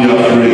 Do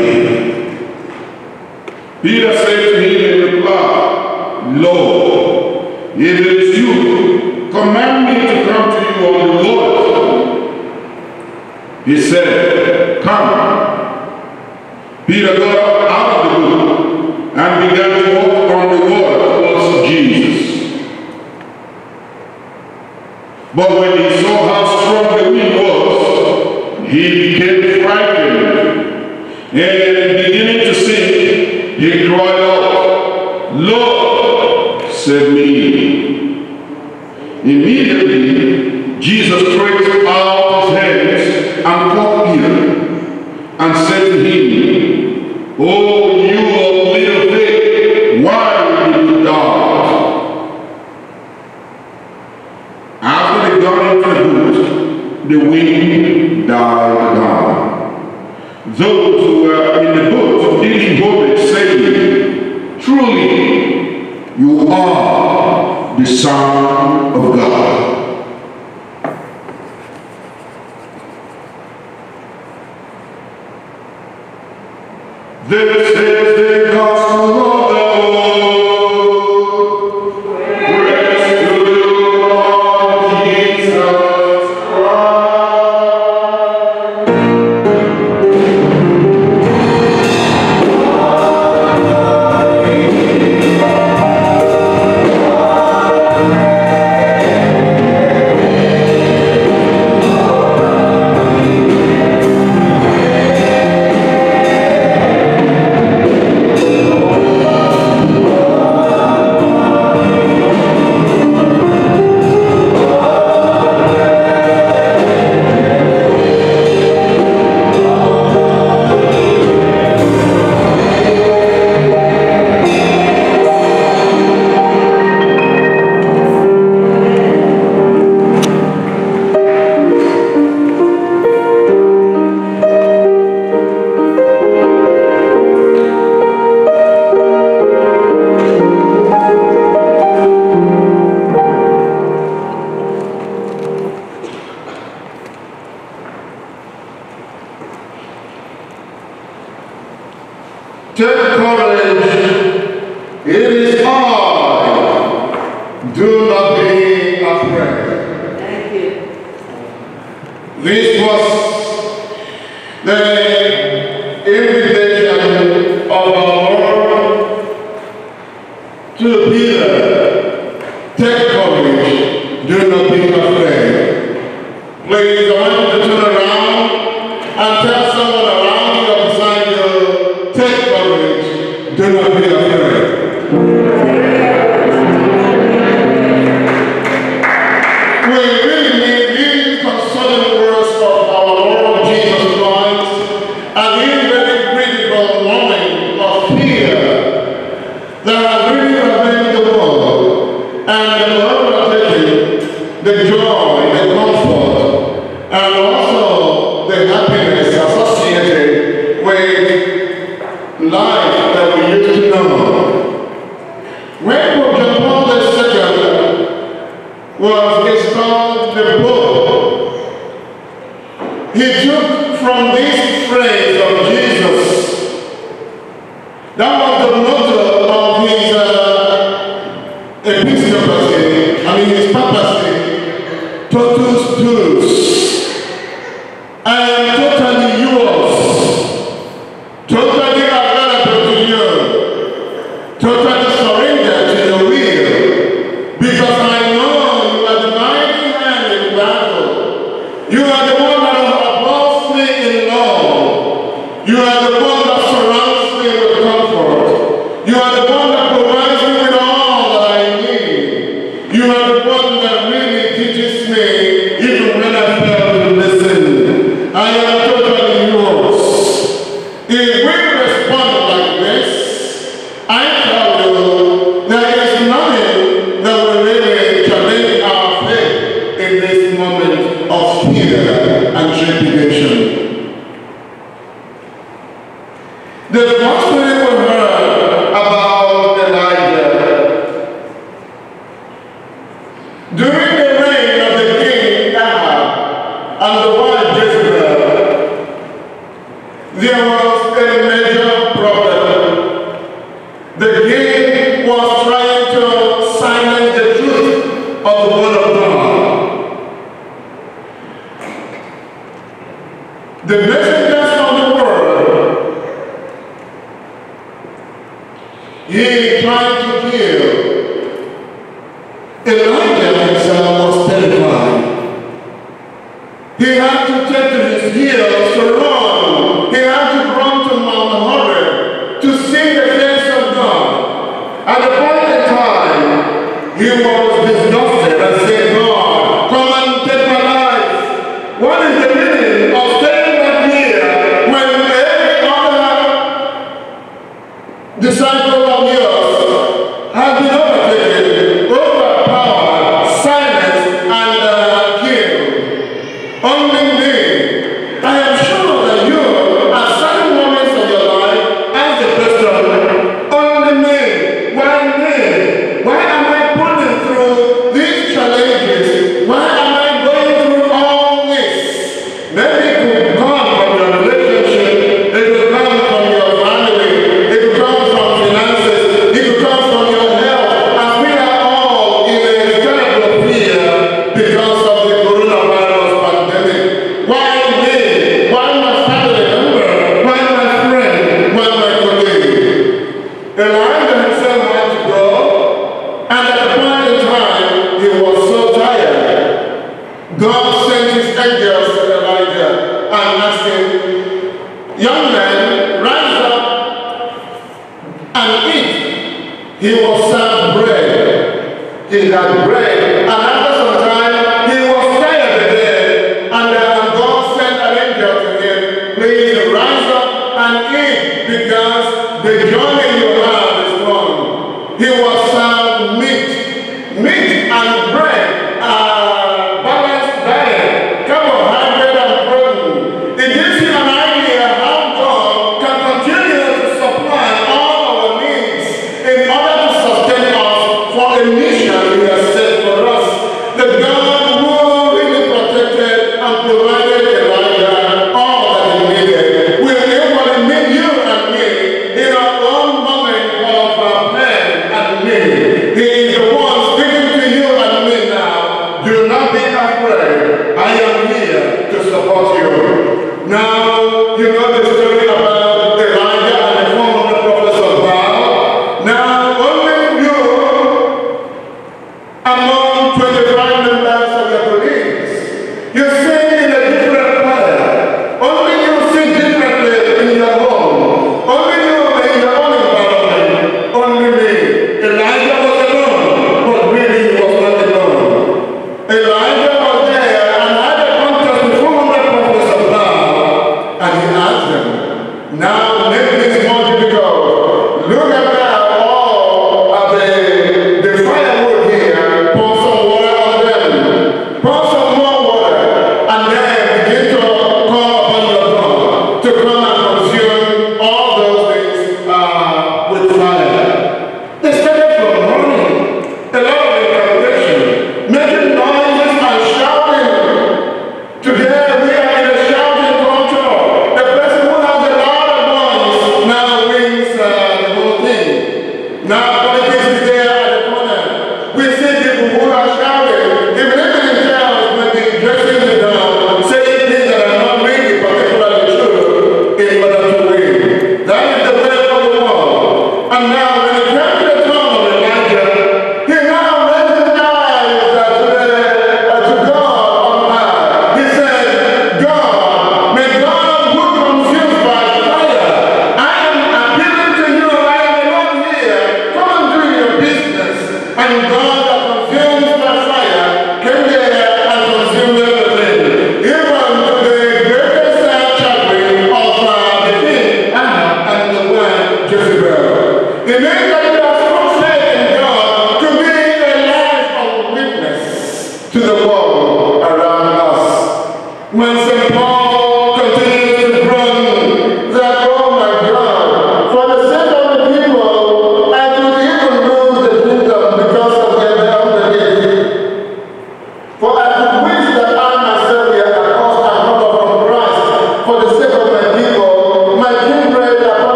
Union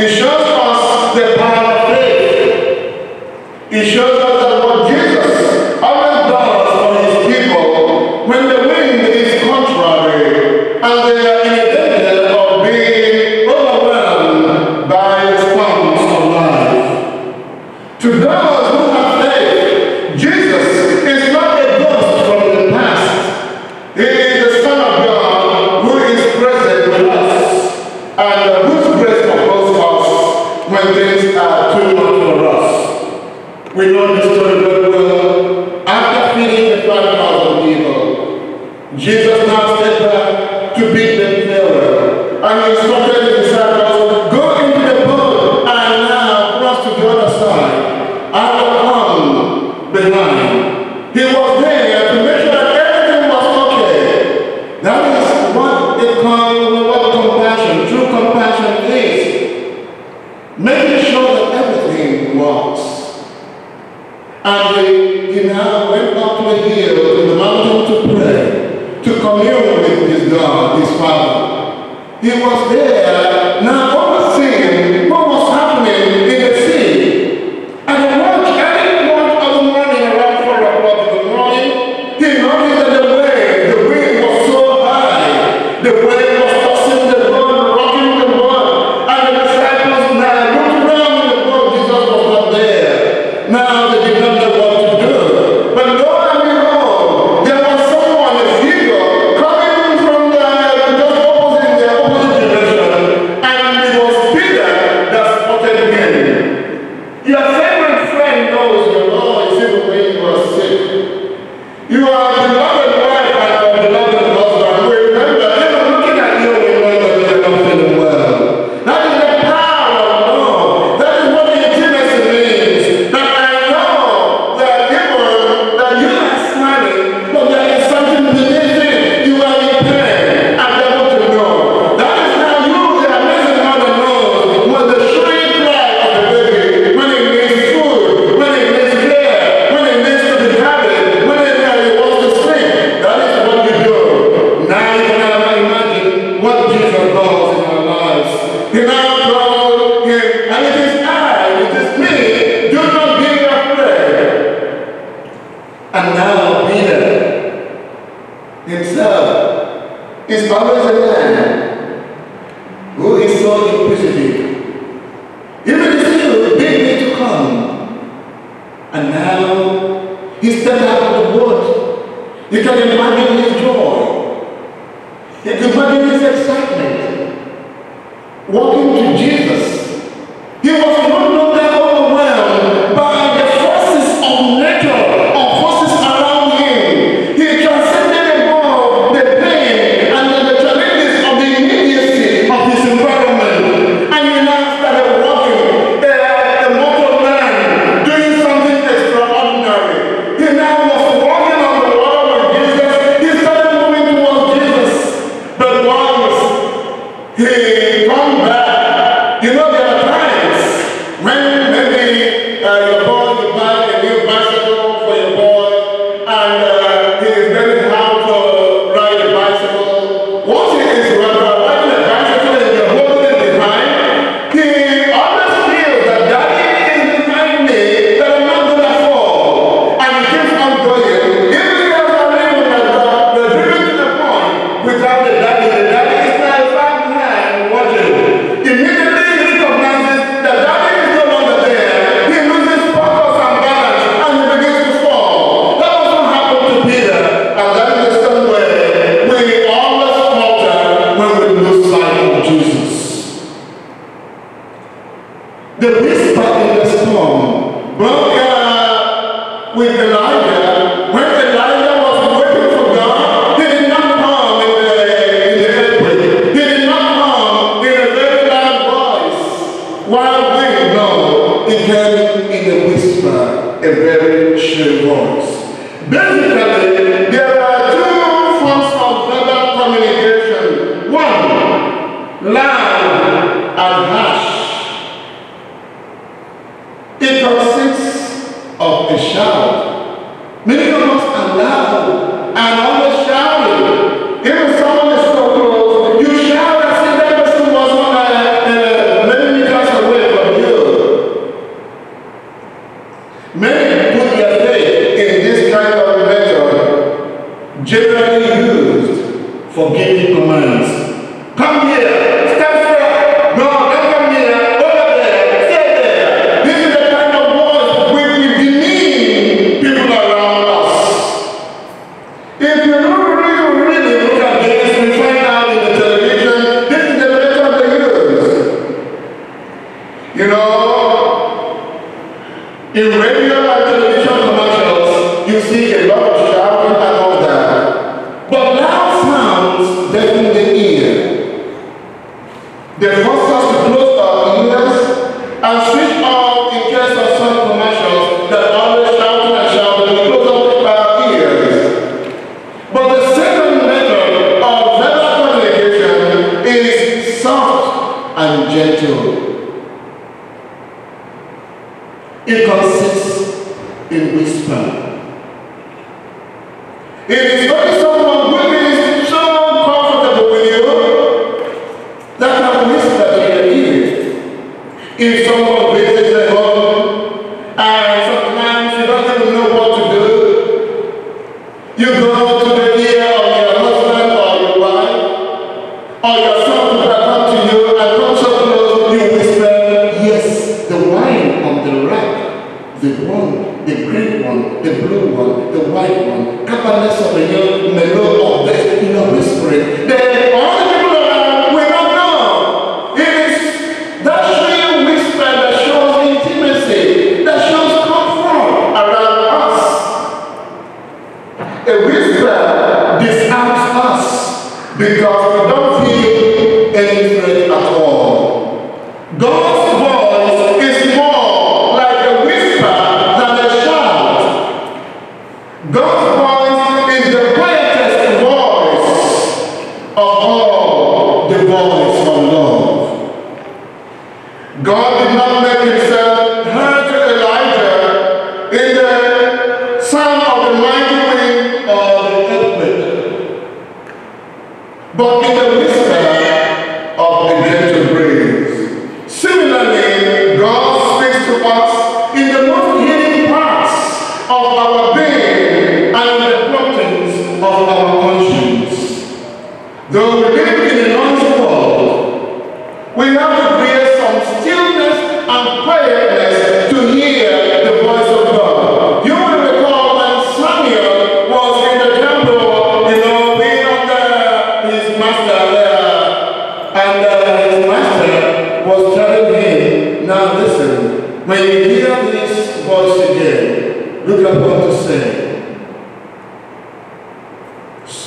It shows us the power of faith. It shows You can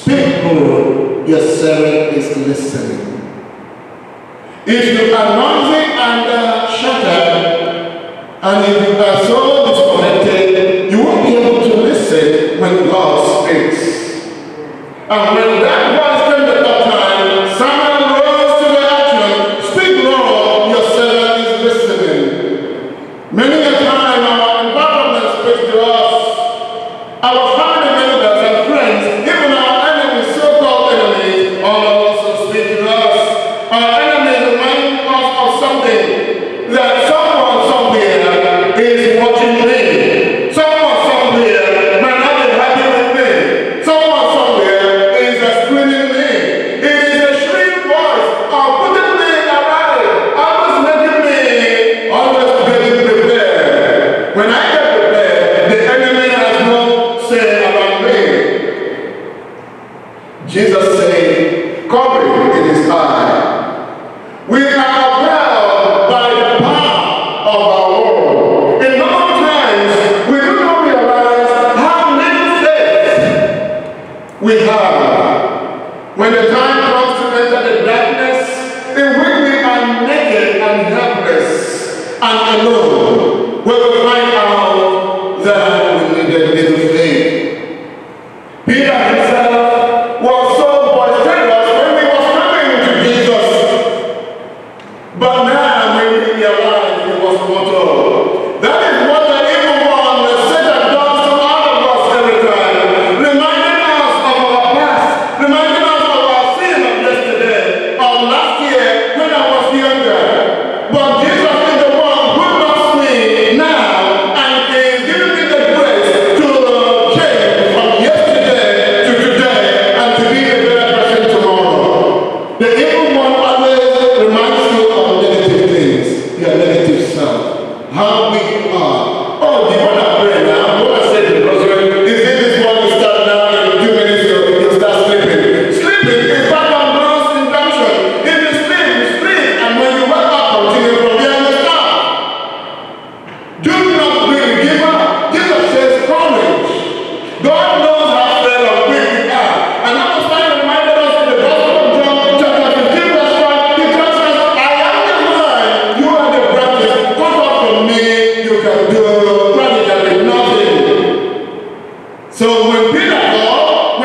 Speak your servant is listening. If you are noisy and uh, shut and if you are so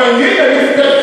Tá família, eles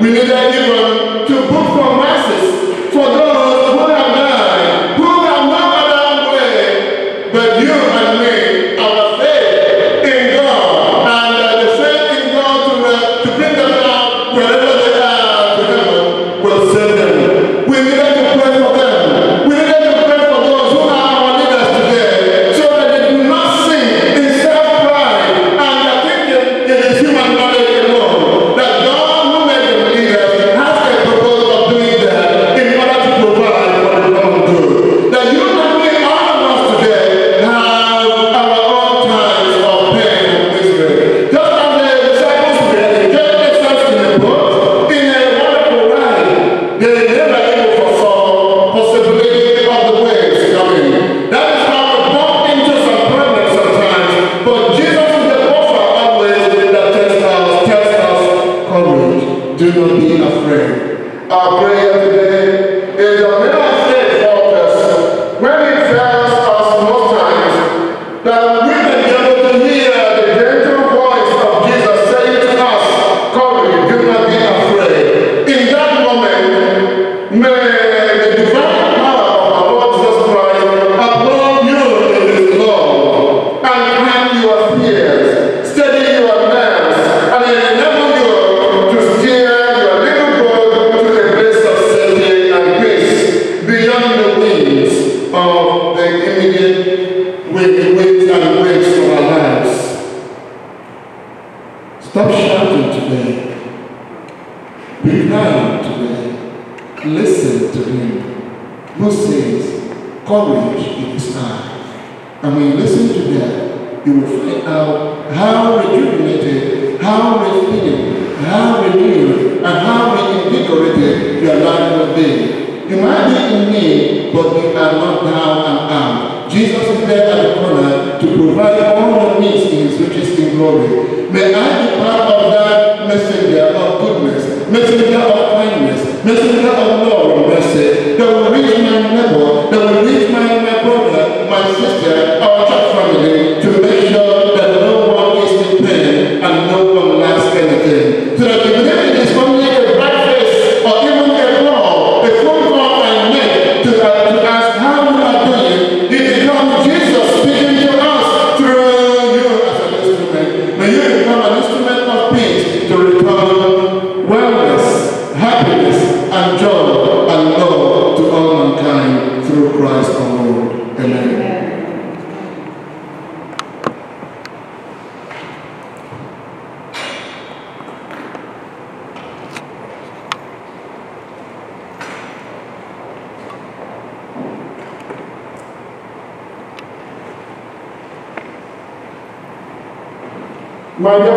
We needed My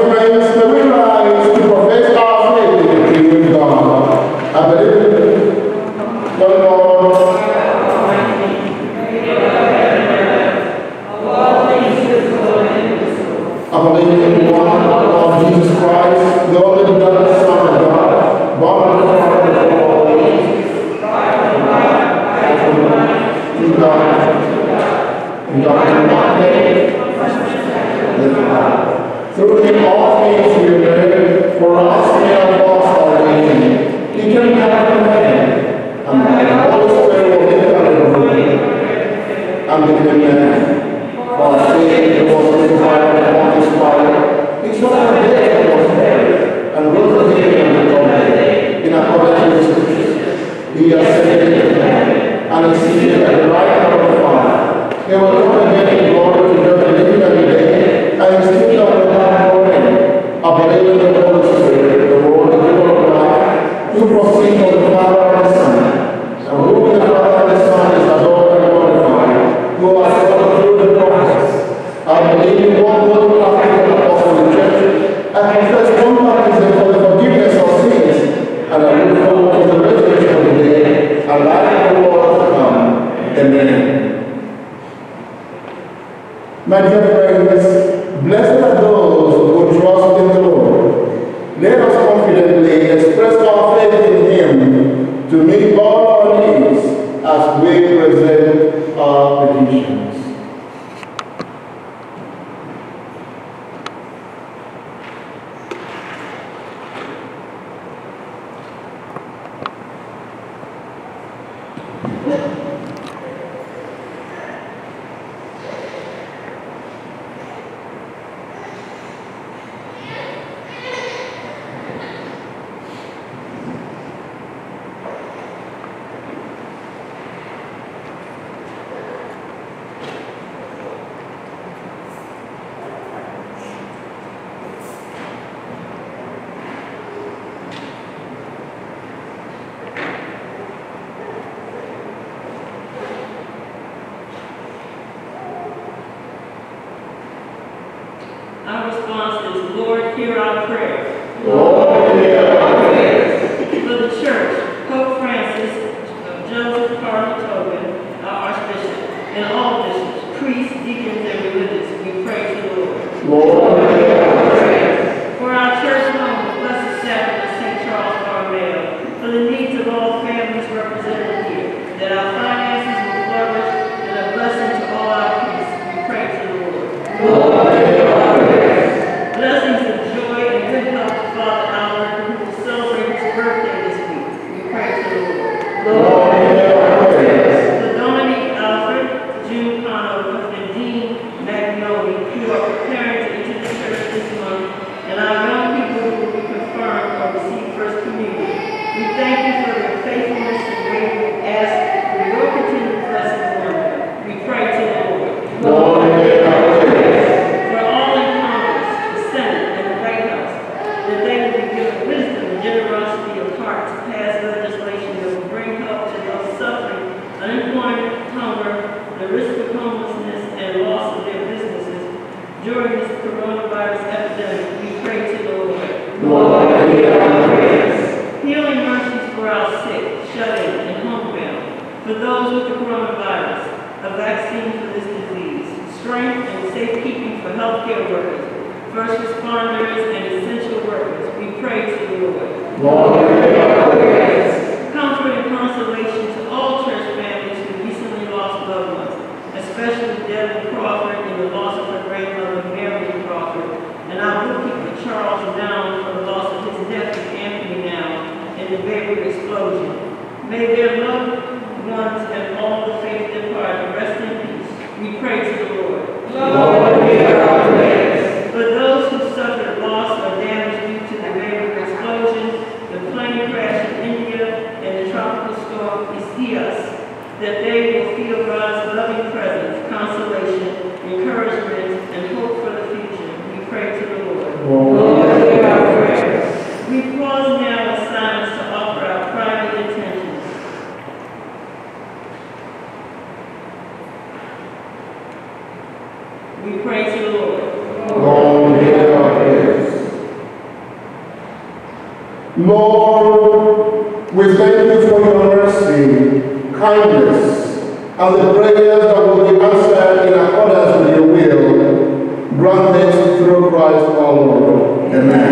Lord, hear our prayers. Lord, we thank you for your mercy, kindness, and the prayers that will be answered in accordance with your will, granted through Christ our Lord. Amen.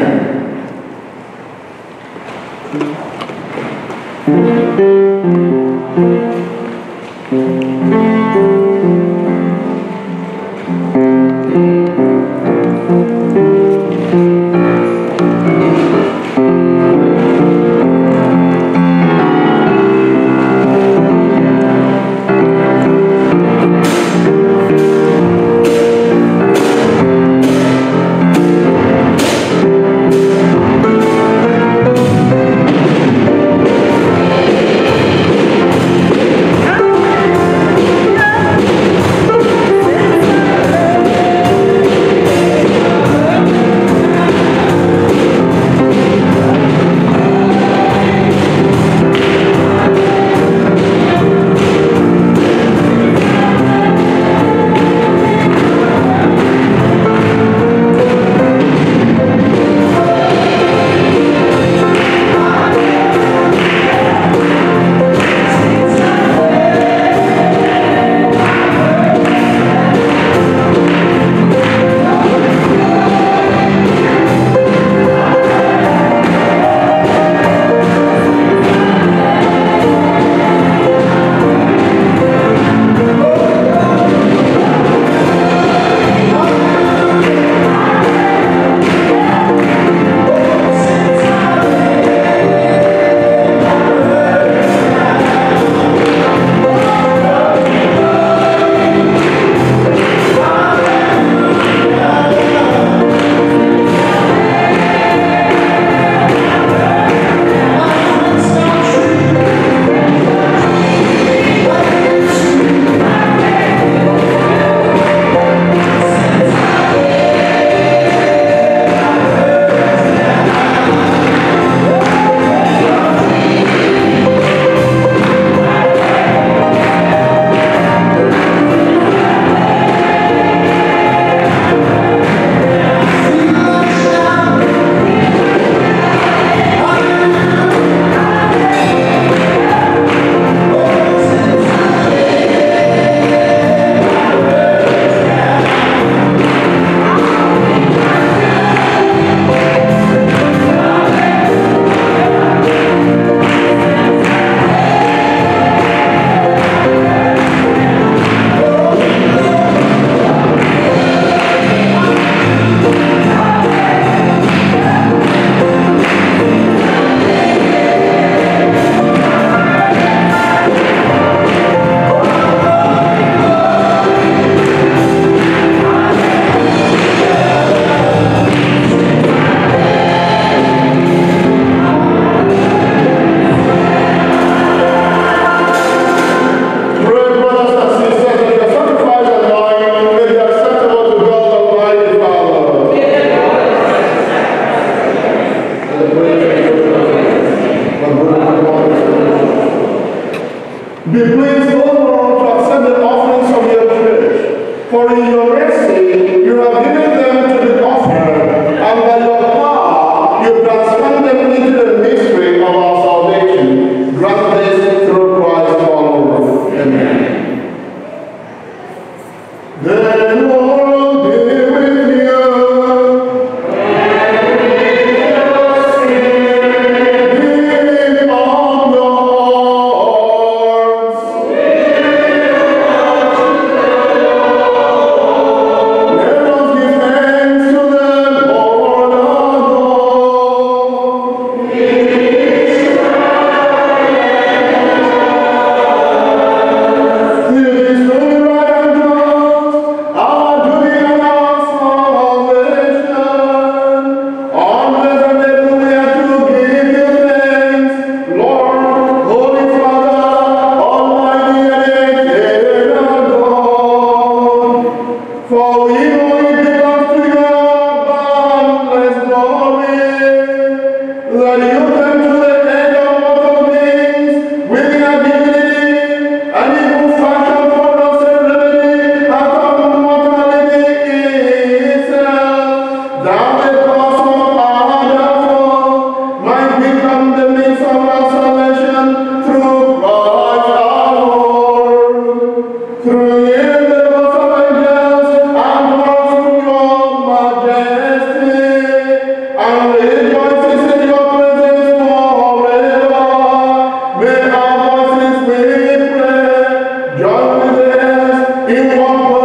eu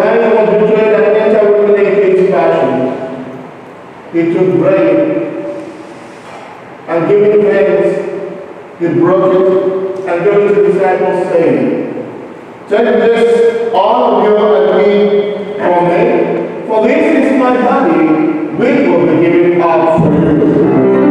man was betrayed and later would relate his passion. He took bread and giving thanks, he broke it and gave it to the disciples, saying, Take this, all of you, and me from me, for this is my body, which will be given up for you.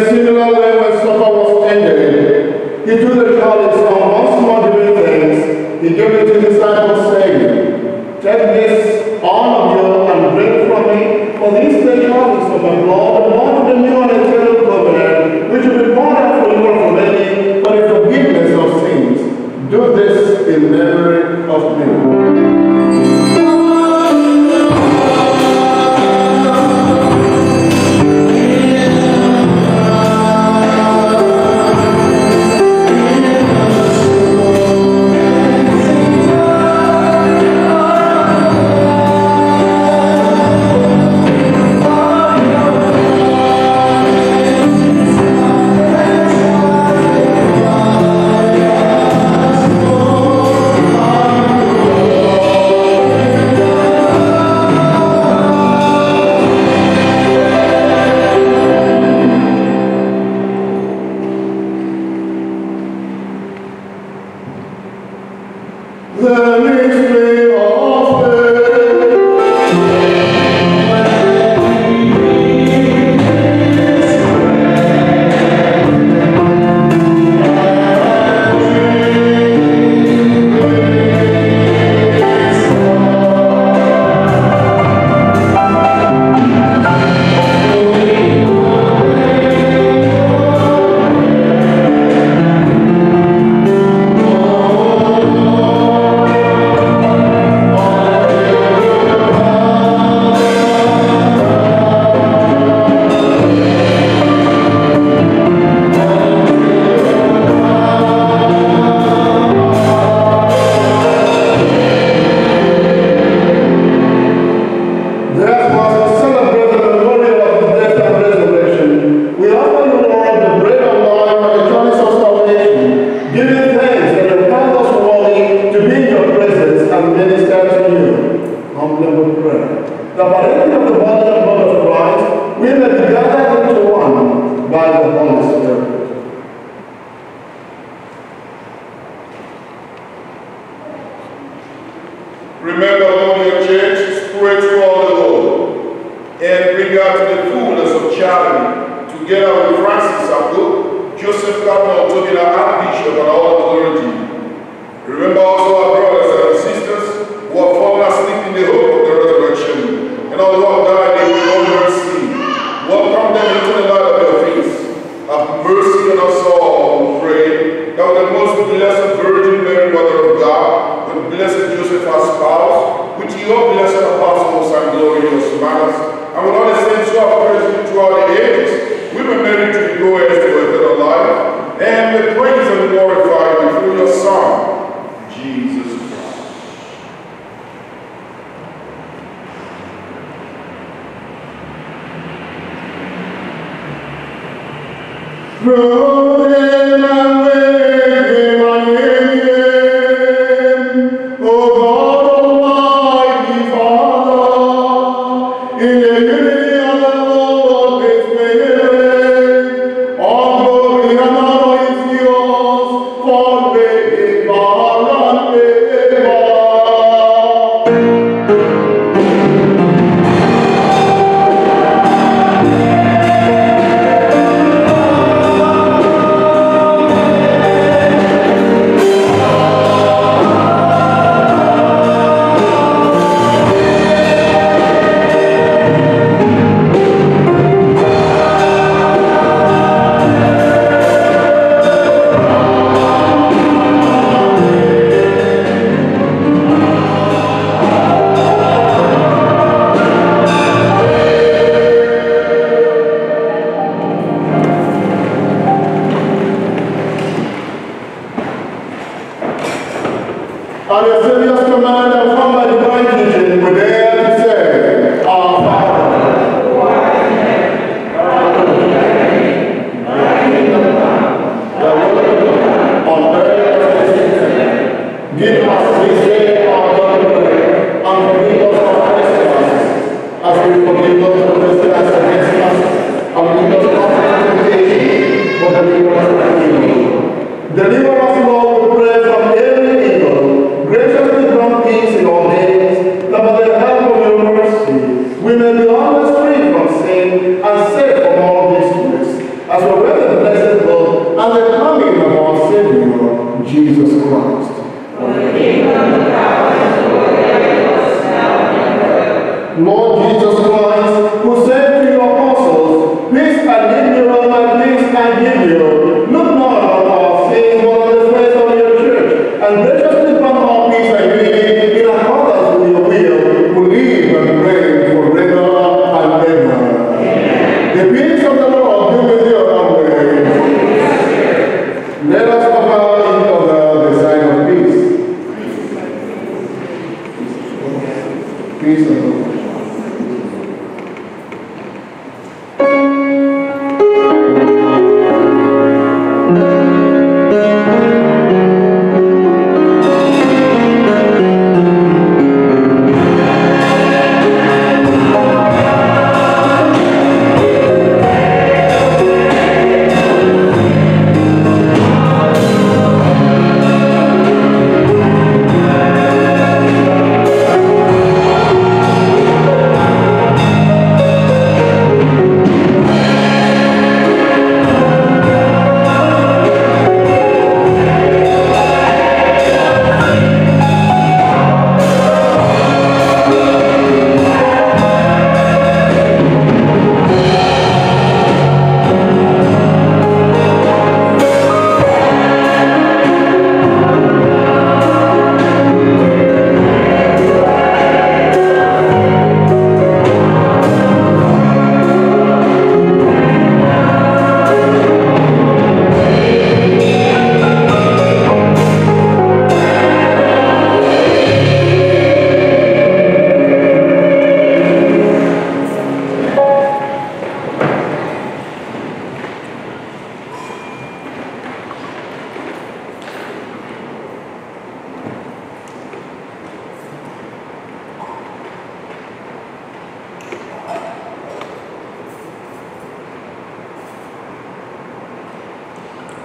Blessed Lord.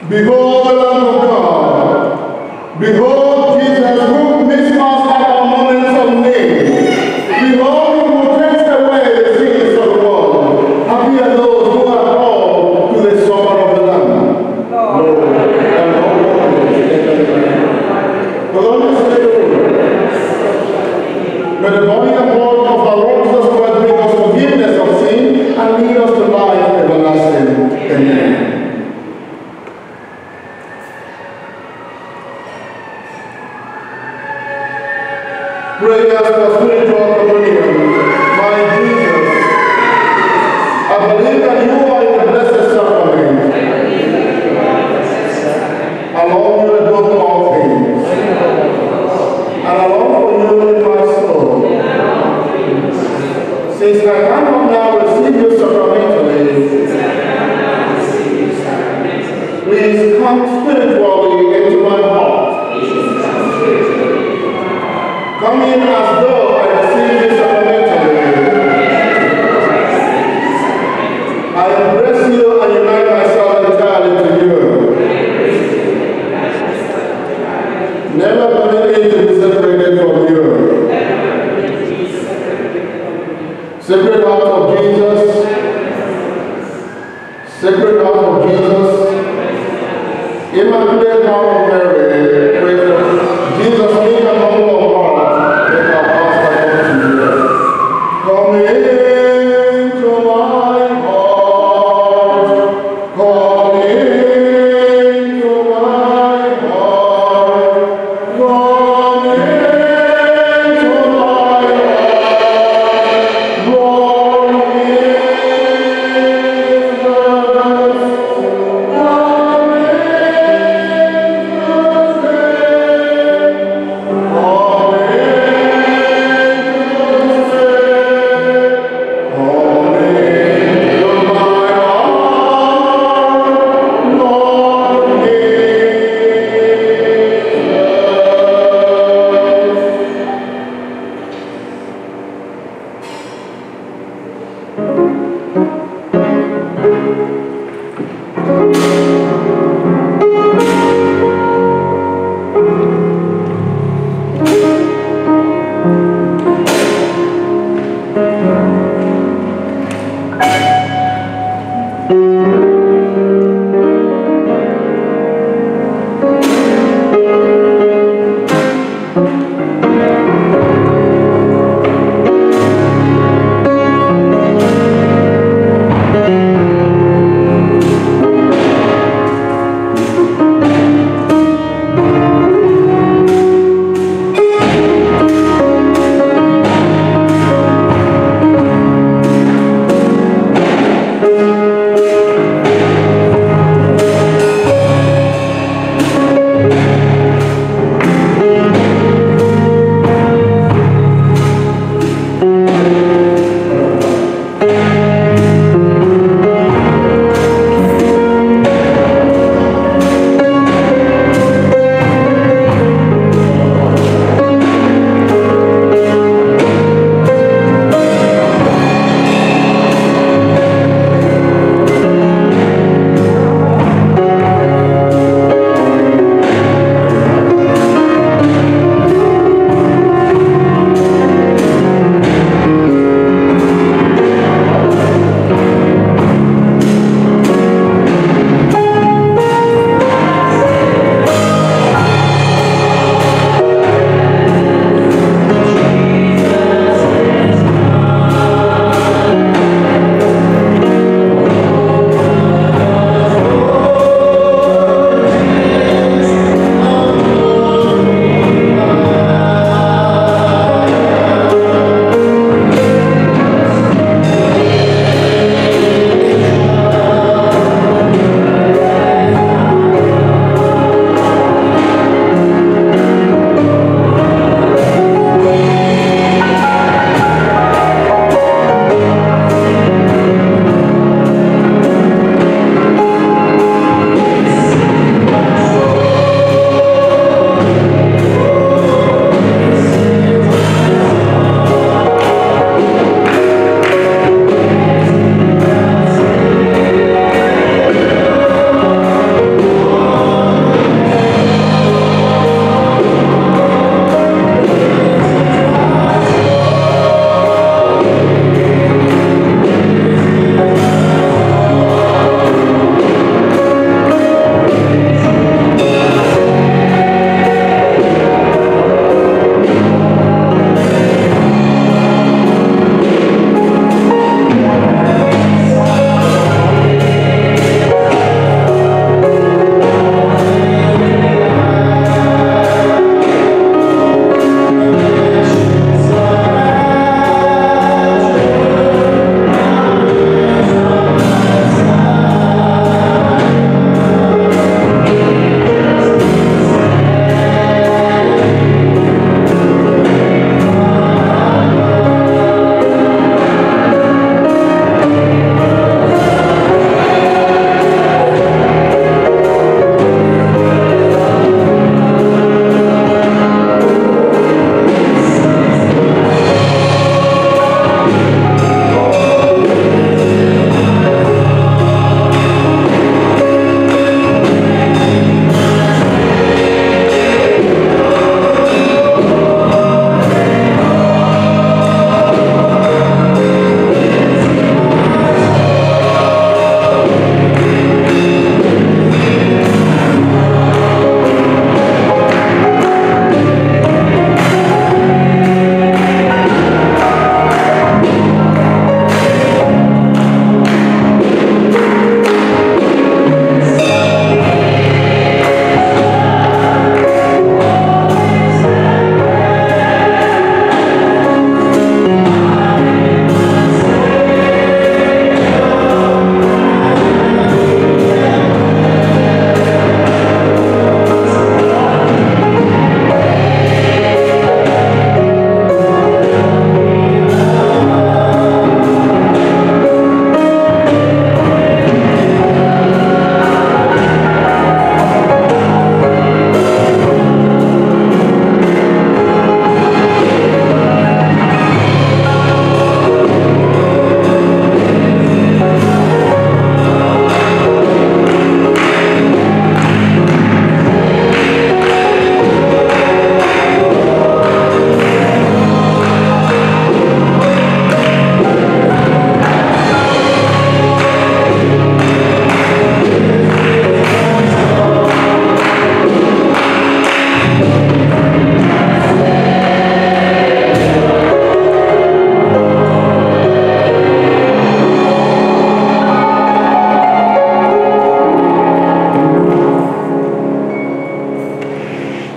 Behold the Lamb of God. Behold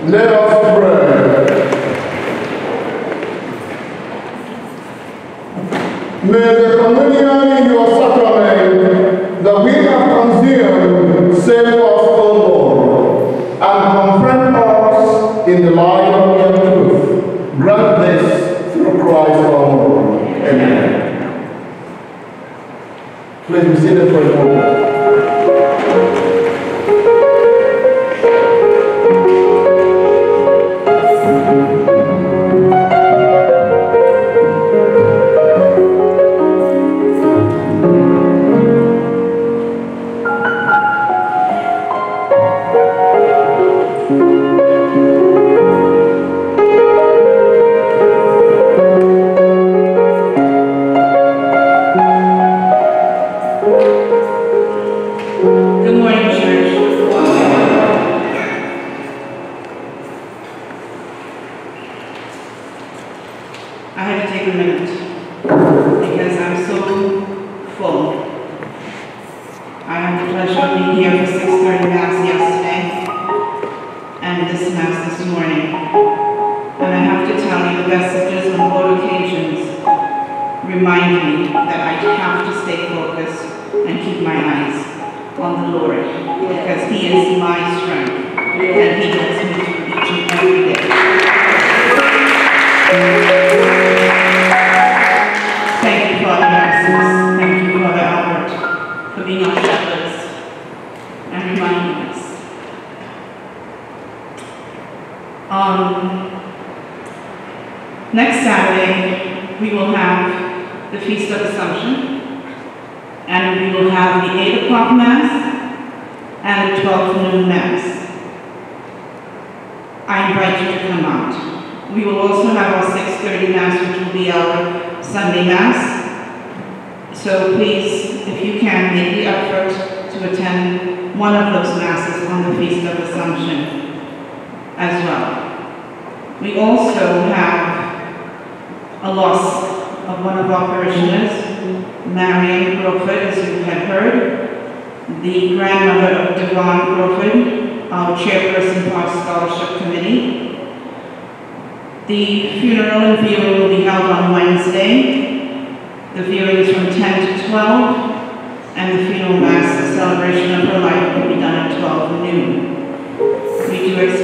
Let us pray. May the communion in your sacrament that we have consumed save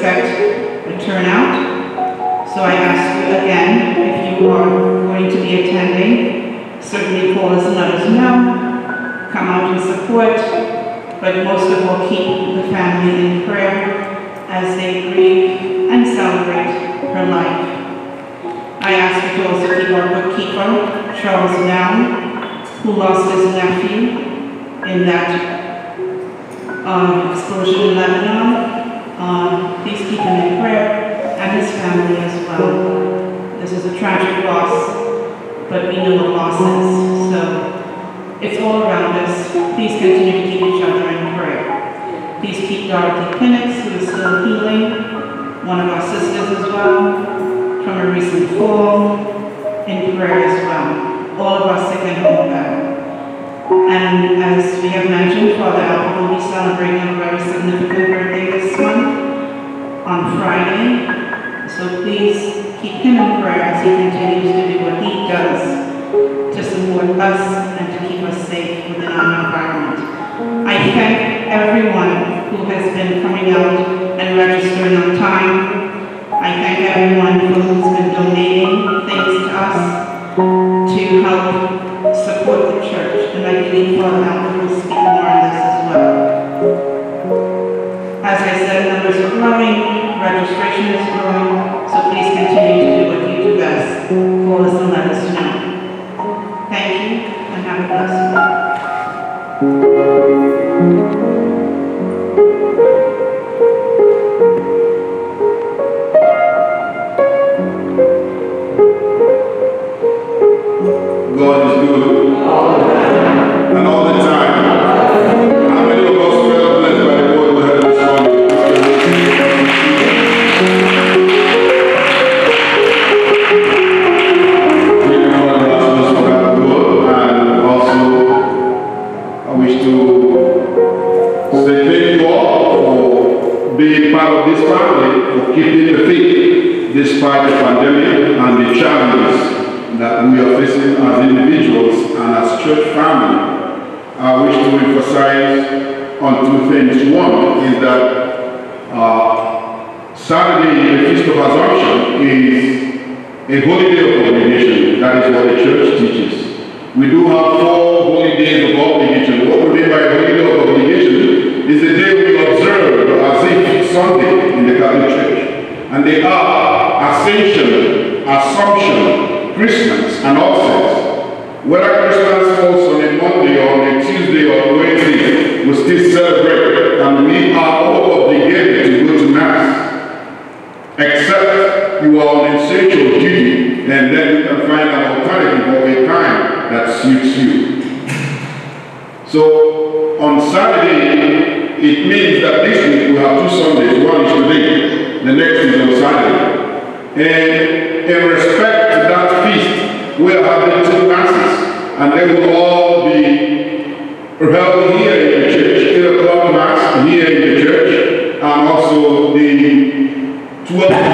expect turnout, so I ask you again, if you are going to be attending, certainly call us and let us know. Come out and support, but most of all, keep the family in prayer as they grieve and celebrate her life. I ask you to also keep our bookkeeper, Charles Down, who lost his nephew in that um, explosion in Lebanon. Um, please keep him in prayer and his family as well. This is a tragic loss, but we know what loss is. So it's all around us. Please continue to keep each other in prayer. Please keep Dorothy Penix, who is still healing, one of our sisters as well, from a recent fall, in prayer as well. All of our sick and homebound. And as we have mentioned, Father Albert will be celebrating a very significant birthday this month on Friday. So please keep him in prayer as he continues to do what he does to support us and to keep us safe within our environment. I thank everyone who has been coming out and registering on time. I thank everyone who's been donating things to us to help support the church, and I believe Father Albert will speak more on this as well. As I said, numbers are growing, registration is growing, so please continue to do what you do best. Call us and let us on two things. One is that uh, Saturday, the Feast of Assumption, is a holiday of obligation. That is what the church teaches. We do have four holy days of obligation. What we mean by holy holiday of obligation is the day we observe as if Sunday in the Catholic Church. And they are Ascension, Assumption, Christmas, and saints. Whether Christmas falls on a Monday or on a Tuesday or Wednesday, we still celebrate and we are all obligated to go to Mass. Except you are on essential duty and then you can find an alternative or a time that suits you. So on Saturday, it means that this week we have two Sundays. One is today, the next is on Saturday. And in respect to that feast, we are having two masses, and they will all be held here the 12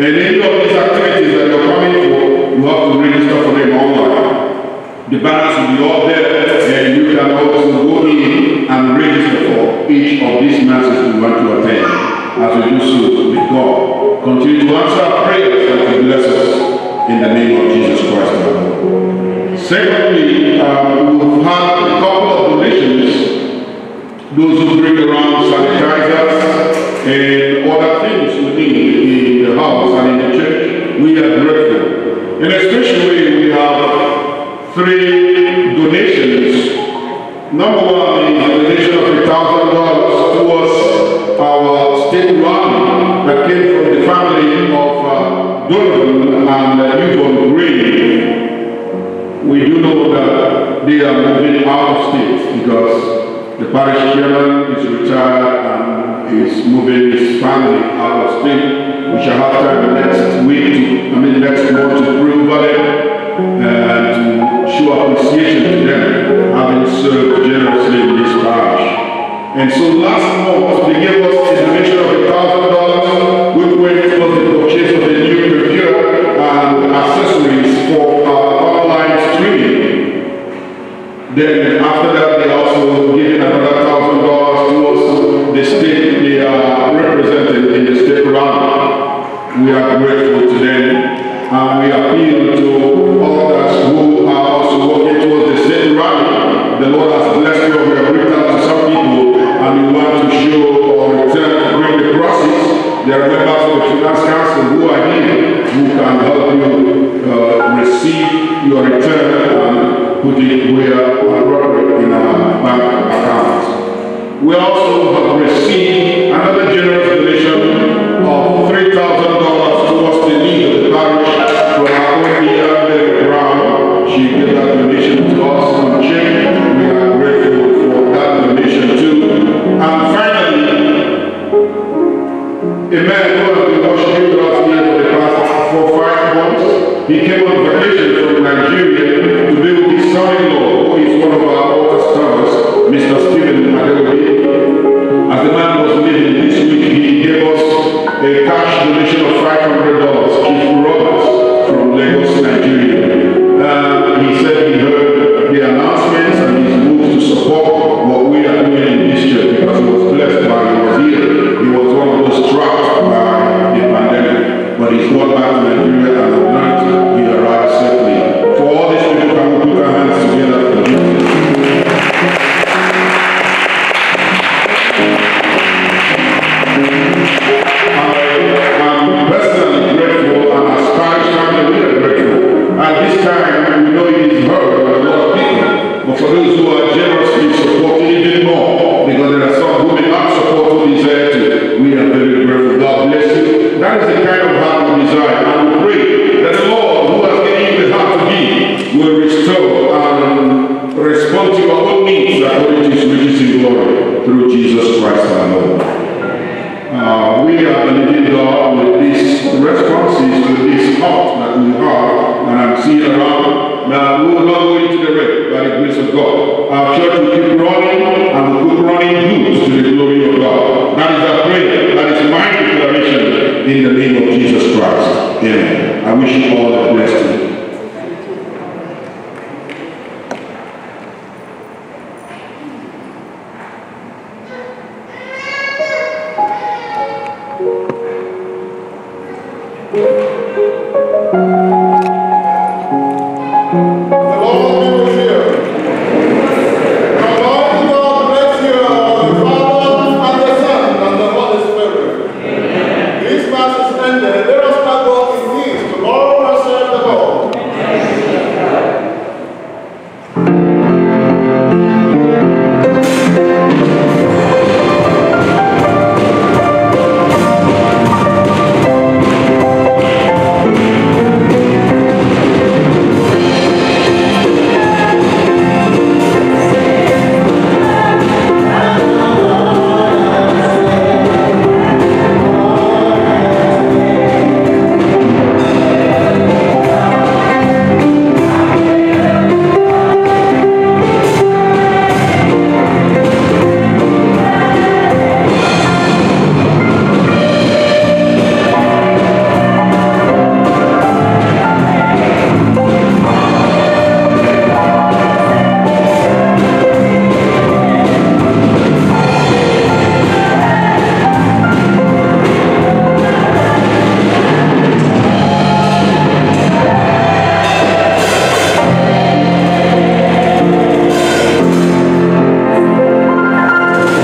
And any of these activities that you're coming for, you have to register for them online. The banners will be all there, and you can also go in and register for each of these masses you want to attend. As we do so, with God, continue to answer our prayers and to bless us in the name of Jesus Christ our. Secondly, um, we've had a couple of donations those who bring around sanitizers and house and in the church, we are grateful. And especially we have three donations. Number one is a donation of a thousand dollars towards our state rally that came from the family of uh, Donovan and uh, Yvonne Green. We do know that they are moving out of state because the parish chairman is retired and is moving his family out of state. We shall have time next week to, I mean next month to pray over them uh, and to show appreciation to them having served generously in this parish. And so last month they gave us a donation of a thousand dollars which went towards the purchase of a new computer and accessories for our online streaming. Then